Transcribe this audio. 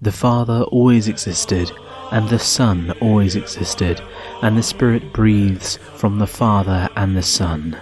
The Father always existed, and the Son always existed, and the Spirit breathes from the Father and the Son.